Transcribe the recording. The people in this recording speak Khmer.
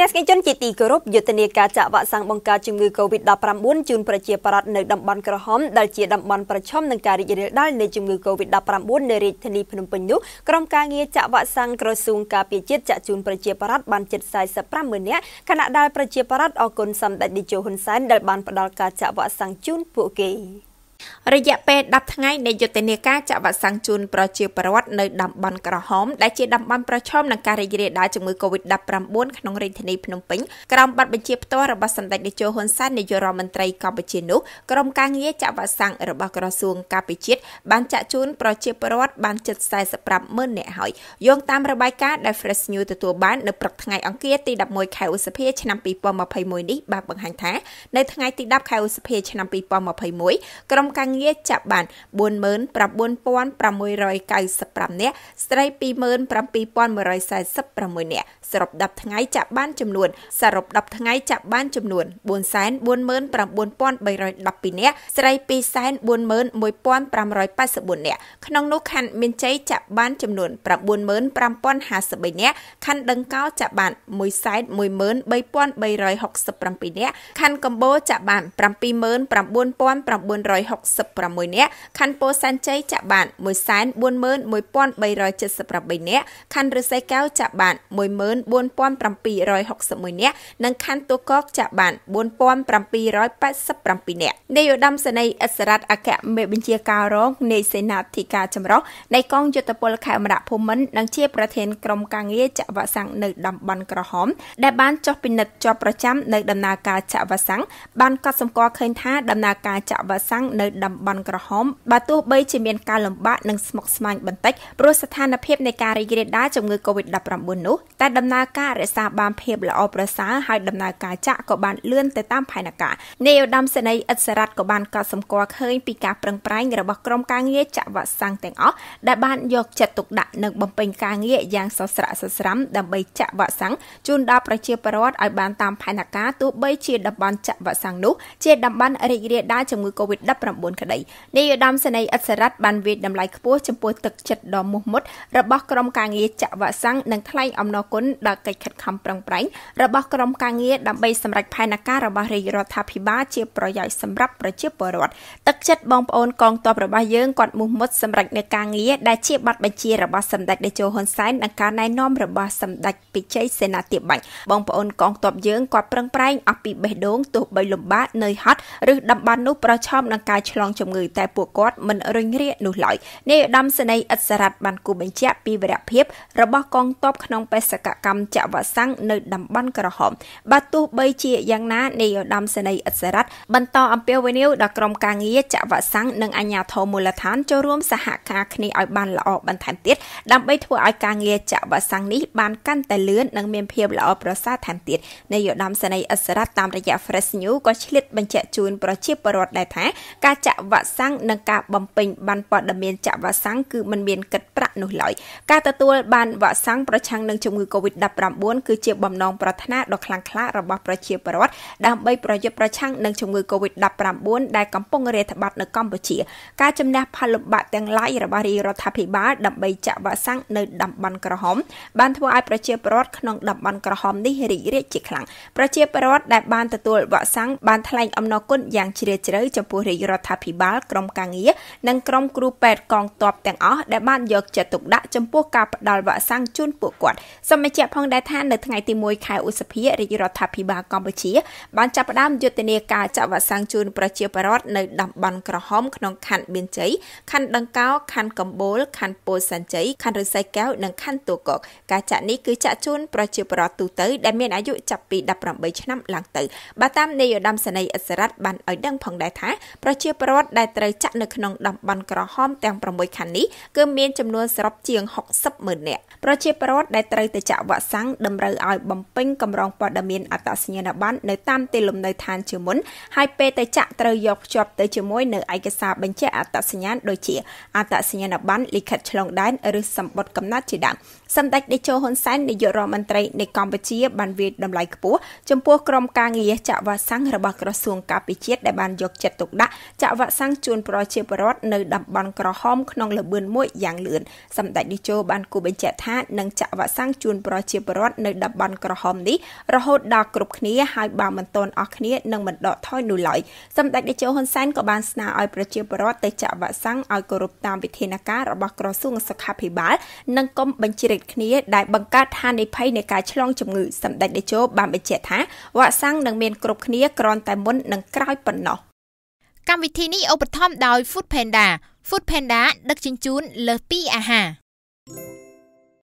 ទស្សនិកជនជាទីគោរពយុទ្ធនាការចាក់វ៉ាក់សាំងបង្ការជំងឺ Covid-19 ជូនប្រជាពលរដ្ឋនៅតំបន់ក្រហមដែលជាតំបន់ប្រឈមនឹងការរីករាលដាលនៃជំងឺ Covid-19 នៅរាជធានីភ្នំពេញនោះក្រុមការងារចាក់វ៉ាក់សាំងក្រសួងការពារជាតិចាក់ជូនប្រជាពលរដ្ឋបានជិត45ម៉ឺននាក់ខណៈដែលប្រជាពលរដ្ឋអគុណសម្ដេចតេជោហ៊ុនសែនដែលបានផ្ដល់ការចាក់វ៉ាក់សាំងជូនពួកគេ រយៈពេល10ថ្ងៃនៃយុទ្ធនាការចាក់វ៉ាក់សាំងជូនប្រជាពលរដ្ឋនៅតំបន់ក្រហមដែលជាតំបន់ប្រឈមនឹងការរីករាលដាលជំងឺ Covid-19 ក្នុងរាជធានីភ្នំពេញក្រោមប័ណ្ណបញ្ជាផ្ទាល់របស់សម្ដេចតេជោហ៊ុនសែននាយករដ្ឋមន្ត្រីកម្ពុជានោះក្រុមការងារចាក់វ៉ាក់សាំងរបស់ក្រសួងការពារជាតិបានចាក់ជូនប្រជាពលរដ្ឋបានជិត45ម៉ឺននាក់ហើយយោងតាមរបាយការណ៍ដែល Fresh News ទទួលបាននៅព្រឹកថ្ងៃអង្គារទី11ខែឧសភាឆ្នាំ2021នេះបានបង្ហាញថានៅថ្ងៃទី10ខែឧសភាឆ្នាំ2021ក្រុមការងារចាប់បាន49695នាក់ស្រី27146នាក់សរុប10ថ្ងៃចាក់បានចំនួនសរុប10ថ្ងៃចាក់បានចំនួន4,49312នាក់ស្រី2,41584នាក់ក្នុងនោះខណ្ឌមានជ័យចាក់បានចំនួន95053នាក់ខណ្ឌដង្កោចាក់បាន1,13367នាក់ខណ្ឌកំបូរចាក់បាន79966នាក់ខណ្ឌពោធិ៍សែនជ័យចាក់បាន1,41378នាក់ខណ្ឌឫស្សីកែវចាក់បាន1 14761នាក់និងខណ្ឌទូកកចាក់បាន4787នាក់នាយឧត្តមសេនីយ៍អិសរ៉ាត់អគ្គមេបញ្ជាការរងនៃសេនាធិការចម្រុះនៃកងយុទ្ធពលខេមរៈភូមិន្ទនិងជាប្រធានក្រុមការងារចាក់វ៉ាក់សាំងនៅតំបន់ក្រហម ដែលបានចុះពិនិត្យជាប់ប្រចាំនៅដំណើរការចាក់វ៉ាក់សាំងបានកត់សម្គាល់ឃើញថាដំណើរការចាក់វ៉ាក់សាំងនៅតំបន់ក្រហមបើទោះបីជាមានការលំបាកនិងស្មុគស្មាញបន្តិចព្រោះស្ថានភាពនៃការរីករាលដាលជំងឺ Covid-19 នោះតែដំណើរការរក្សាបានភាពល្អប្រសើរហើយដំណើរការចាក់ក៏បានលឿនទៅតាមផែនការនាយឧត្តមសេនីយ៍អិតសរ៉ាត់ក៏បានកត់សម្គាល់ឃើញពីការប្រឹងប្រែងរបស់ក្រុមការងារចាក់វ៉ាក់សាំងទាំងអស់ដែលបានយកចិត្តទុកដាក់និងបំពេញការងារយ៉ាងសស្រាក់សស្រាំដើម្បីចាក់វ៉ាក់សាំងជូនដល់ប្រជាពលរដ្ឋឲ្យបានតាមផែនការទោះបីជាតំបន់ចាក់វ៉ាក់សាំងនោះជាតំបន់រីករាលដាលជំងឺ Covid-19 ក្តីនាយឧត្តមសេនីយ៍អិតសរ៉ាត់បានវិយតម្លៃខ្ពស់ចំពោះទឹកចិត្តដ៏មោះមុតរបស់ក្រុមការងារចាក់វ៉ាក់សាំងនិងថ្លែងអំណរគុណដល់កិច្ចខិតខំប្រឹងប្រែងរបស់ក្រុមការងារដើម្បីសម្រេចផែនការរបស់រាជរដ្ឋាភិបាលជាប្រយោជន៍សម្រាប់ប្រជាពលរដ្ឋទឹកចិត្តបងប្អូនកងទ័ពរបស់យើងគាត់មោះមុតសម្រេចនៅការងារដែលជាប័ណ្ណបញ្ជារបស់សម្ដេចតេជោហ៊ុនសែននិងការណែនាំរបស់សម្ដេចពិជ័យសេនាធិបាញ់បងប្អូនកងទ័ពយើងគាត់ប្រឹងប្រែងអស់ពីបេះដូងទោះបីលំបាកនៅហត់ឬតំបន់នោះប្រឈមនឹងការឆ្លងជំងឺតែពួកគាត់មិនរុញរានោះឡើយនាយឧត្តមសេនីយ៍អិតសារ៉ាត់បានគូបញ្ជាក់ពីវីរភាពរបស់កងទ័ពក្នុងបេសកកម្មចាក់វ៉ាក់សាំងនៅតំបន់ក្រហមបើទោះបីជាយ៉ាងណានាយឧត្តមសេនីយ៍អិសរ៉ាត់បន្តអំពាវនាវដល់ក្រុមការងារចាក់វ៉ាក់សាំងនិងអាជ្ញាធរមូលដ្ឋានចូលរួមសហការគ្នាឲ្យបានល្អបន្ថែមទៀតដើម្បីធ្វើឲ្យការងារចាក់វ៉ាក់សាំងនេះបានកាន់តែលឿននិងមានភាពល្អប្រសើរថែមទៀតនាយឧត្តមសេនីយ៍អិសរ៉ាត់តាមរយៈ Fresh News ក៏ឆ្លៀតបញ្ជាក់ជូនប្រជាពលរដ្ឋដែរថាការចាក់វ៉ាក់សាំងនិងការបំពេញបានព័ត៌មានចាក់វ៉ាក់សាំងគឺមិនមានគិតប្រាក់នោះឡើយការទទួលបានវ៉ាក់សាំងប្រឆាំងនឹងជំងឺ Covid-19 គឺជាបំណងប្រាថ្នាដ៏ខ្លាំងក្លារបស់ប្រជាពលរដ្ឋដើម្បីប្រយុទ្ធប្រឆាំងនឹងជំងឺ Covid-19 ដែលកំពុងរាតត្បាតនៅកម្ពុជា ការជំនះផលលំបាកទាំងឡាយរបស់រាជរដ្ឋាភិបាលដើម្បីចាក់វ៉ាក់សាំងនៅតំបន់ក្រហមបានធ្វើឲ្យប្រជាពលរដ្ឋក្នុងតំបន់ក្រហមនេះរីករាយជាខ្លាំងប្រជាពលរដ្ឋដែលបានទទួលវ៉ាក់សាំងបានថ្លែងអំណរគុណយ៉ាងជ្រាលជ្រៅចំពោះរាជរដ្ឋាភិបាលក្រុមការងារនិងក្រុមគ្រូពេទ្យកងទ័ពទាំងអស់ដែលបានយកចិត្តទុកដាក់ចំពោះការផ្ដល់វ៉ាក់សាំងជូនពួកគាត់សូមបញ្ជាក់ផងដែរថានៅថ្ងៃទី1ខែឧសភារាជរដ្ឋាភិបាលកម្ពុជាបានចាប់ផ្ដើមយុទ្ធនាការចាក់វ៉ាក់សាំងជូនប្រជាពលរដ្ឋនៅតំបន់ក្រហមក្នុងខណ្ឌមានជ័យខណ្ឌដង្កោខណ្ឌកំបូលខណ្ឌពោធិ៍សែនជ័យខណ្ឌរិស័យកែវនិងខណ្ឌទូកកការចាក់នេះគឺចាក់ជូនប្រជាពលរដ្ឋទូទៅដែលមានអាយុចាប់ពី18ឆ្នាំឡើងទៅបើតាមនាយឧត្តមសេនីយ៍អិសរ៉ាត់បានឲ្យដឹងផងដែរថាប្រជាពលរដ្ឋដែលត្រូវចាក់នៅក្នុងតំបន់ក្រហមទាំង6ខណ្ឌនេះគឺមានចំនួនសរុបជាង60ម៉ឺននាក់ប្រជាពលរដ្ឋដែលត្រូវទៅចាក់វ៉ាក់សាំងតម្រូវឲ្យបំពេញកម្រងព័ត៌មានអត្តសញ្ញាណប័ណ្ណនៅតាមទីលំនៅឋានជាមុនហើយពេលទៅចាក់ត្រូវយកភ្ជាប់ទៅជាមួយនៅឯកសារបញ្ជាក់អត្តសញ្ញាណដូចជាអត្តសញ្ញាណប័ណ្ណលិខិតឆ្លងដែនឬសម្បត្តិកំណត់ជាដើមសម្ដេចតេជោហ៊ុនសែននាយករដ្ឋមន្ត្រីនៃកម្ពុជាបានវាយតម្លៃខ្ពស់ចំពោះក្រុមការងារចាក់វ៉ាក់សាំងរបស់ក្រសួងការពារជាតិដែលបានយកចិត្តទុកដាក់ចាក់វ៉ាក់សាំងជូនប្រជាពលរដ្ឋនៅតំបន់ក្រហមក្នុងល្បឿនមួយយ៉ាងលឿនសម្ដេចតេជោបានគូបញ្ជាក់ថានឹងចាក់វ៉ាក់សាំងជូនប្រជាពលរដ្ឋនៅតំបន់ក្រហមនេះរហូតដល់គ្រប់គ្នាហើយបើមិនទាន់អស់គ្នានឹងមិនដកថយនោះឡើយសម្ដេចតេជោហ៊ុនសែនក៏បានស្នើឲ្យប្រជាពលរដ្ឋទៅចាក់វ៉ាក់សាំងឲ្យគោរពតាមវិធានការរបស់ក្រសួងសុខាភិបាលនិងកុំបញ្ជ្រាបគ្នាដែលបង្កើតហានិភ័យនៃការឆ្លងជំងឺសម្ដេចតេជោបានបញ្ជាក់ថាវ៉ាក់សាំងនឹងមានគ្រប់គ្នាគ្រាន់តែមុននិងក្រោយប៉ុណ្ណោះ កម្មវិធីនេះឧបត្ថម្ភដោយ Food Panda Food Panda ដឹកជញ្ជូនលើសពីអាហារ